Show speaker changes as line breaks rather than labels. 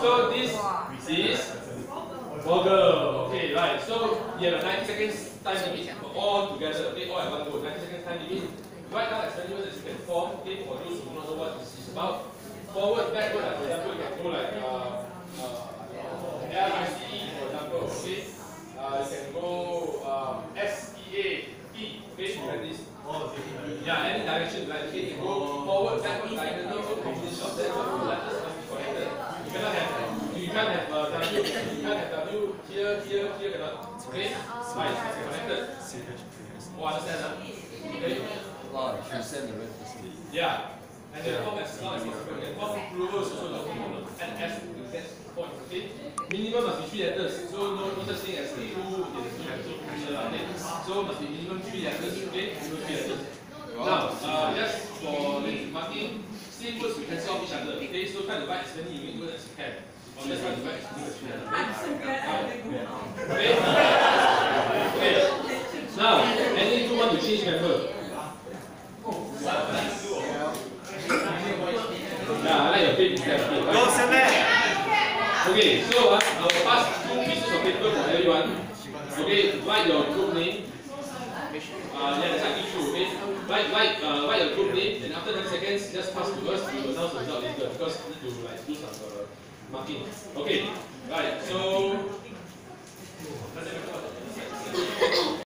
So this is Boggle. Okay, right. So you have a 90 seconds time limit all together. Okay, all at one go. 90 seconds time limit. Right now, experiments that you can form. Okay, for those who don't know what this is about. Forward, backward. Like for example, you can go like uh, uh, L-I-C-E, for example. Okay. Uh, you can go um, S-E-A-P. Okay, you can this. Yeah, any direction, like okay, you go forward, backward, diagonal, or combination but the letters must be connected. You cannot have, can't have uh, W, you can't have W here, here, here. Okay? Right, it's connected. Oh, understand, huh? Okay?
Wow, you can send the person.
Yeah. And then form as long as possible. And form plurals also not minimum. And S to get points, okay? Minimum must be three letters. So no, such thing as two, there's two letters? So must be minimum three letters, okay? Minimum three letters. Now, uh, just for the marking, same words we cancel each other. Okay, so try to write as many unique words as you can. To. Now, want to change member? I! Okay, so uh, I'll pass two pieces of paper everyone. Okay, write your group name. Uh, okay? Write, write, uh, write your group name, and after 10 seconds, just pass to us. Will announce the result later because we need to like do some uh, Okay, right, so